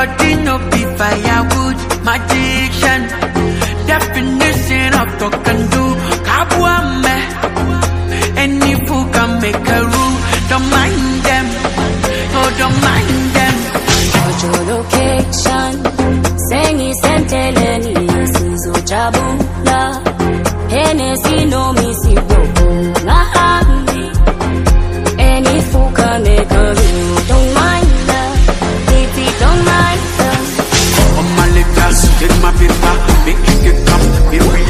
body no be firewood, magician. Definition of talk can do, kabuame. Any fool can make a rule. Don't mind them, oh don't mind them. Your location, sengi senteleni, sizo chabula, Hennessy no me. dollars in my paper, make it come, baby.